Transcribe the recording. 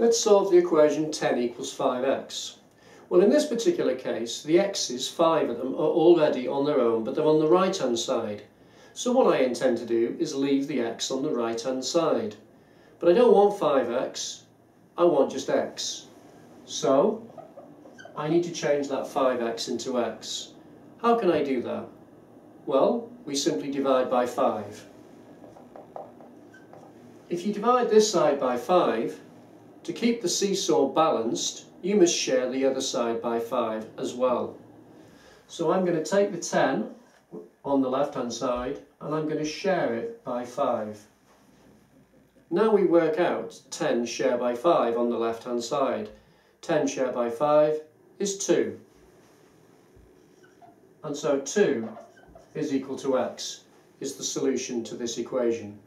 Let's solve the equation 10 equals 5x. Well, in this particular case, the x's, five of them, are already on their own, but they're on the right-hand side. So what I intend to do is leave the x on the right-hand side. But I don't want 5x, I want just x. So, I need to change that 5x into x. How can I do that? Well, we simply divide by 5. If you divide this side by 5, to keep the seesaw balanced, you must share the other side by 5 as well. So I'm going to take the 10 on the left hand side and I'm going to share it by 5. Now we work out 10 share by 5 on the left hand side. 10 share by 5 is 2. And so 2 is equal to x is the solution to this equation.